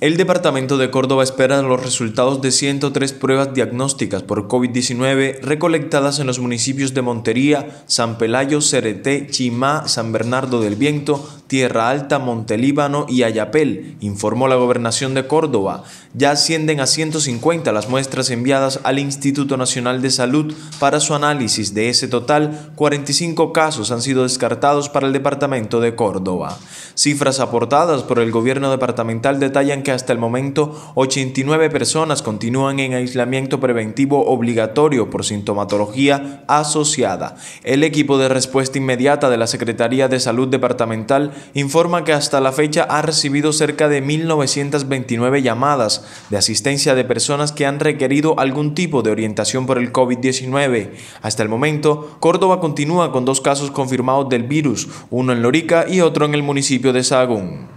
El departamento de Córdoba espera los resultados de 103 pruebas diagnósticas por COVID-19 recolectadas en los municipios de Montería, San Pelayo, Cereté, Chimá, San Bernardo del Viento, Tierra Alta, Montelíbano y Ayapel, informó la gobernación de Córdoba. Ya ascienden a 150 las muestras enviadas al Instituto Nacional de Salud para su análisis. De ese total, 45 casos han sido descartados para el departamento de Córdoba. Cifras aportadas por el gobierno departamental detallan que hasta el momento 89 personas continúan en aislamiento preventivo obligatorio por sintomatología asociada. El equipo de respuesta inmediata de la Secretaría de Salud Departamental informa que hasta la fecha ha recibido cerca de 1.929 llamadas de asistencia de personas que han requerido algún tipo de orientación por el COVID-19. Hasta el momento, Córdoba continúa con dos casos confirmados del virus, uno en Lorica y otro en el municipio de Sagún.